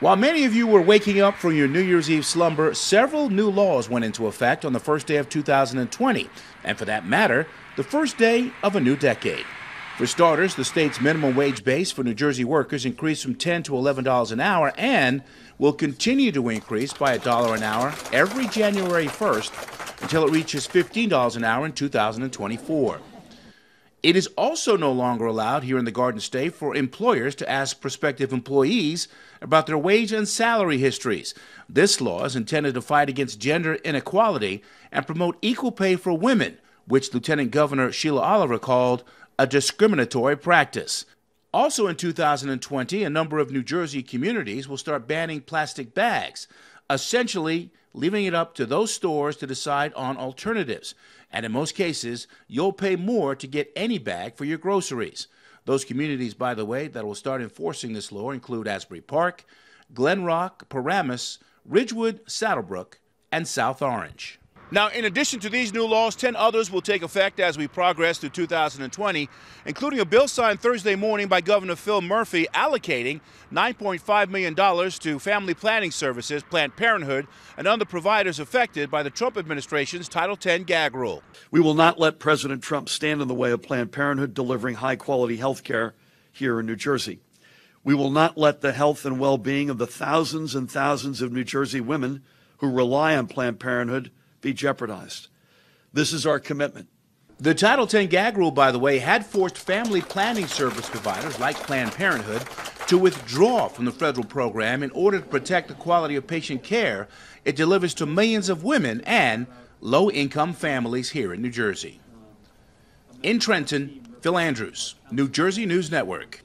While many of you were waking up from your New Year's Eve slumber, several new laws went into effect on the first day of 2020, and for that matter, the first day of a new decade. For starters, the state's minimum wage base for New Jersey workers increased from $10 to $11 an hour and will continue to increase by a dollar an hour every January 1st until it reaches $15 an hour in 2024. It is also no longer allowed here in the Garden State for employers to ask prospective employees about their wage and salary histories. This law is intended to fight against gender inequality and promote equal pay for women, which Lieutenant Governor Sheila Oliver called a discriminatory practice. Also in 2020, a number of New Jersey communities will start banning plastic bags, essentially leaving it up to those stores to decide on alternatives. And in most cases, you'll pay more to get any bag for your groceries. Those communities, by the way, that will start enforcing this law include Asbury Park, Glen Rock, Paramus, Ridgewood, Saddle Brook, and South Orange. Now, in addition to these new laws, 10 others will take effect as we progress through 2020, including a bill signed Thursday morning by Governor Phil Murphy allocating $9.5 million to family planning services, Planned Parenthood, and other providers affected by the Trump administration's Title X gag rule. We will not let President Trump stand in the way of Planned Parenthood delivering high quality health care here in New Jersey. We will not let the health and well being of the thousands and thousands of New Jersey women who rely on Planned Parenthood be jeopardized. This is our commitment. The Title X gag rule, by the way, had forced family planning service providers like Planned Parenthood to withdraw from the federal program in order to protect the quality of patient care it delivers to millions of women and low income families here in New Jersey. In Trenton, Phil Andrews, New Jersey News Network.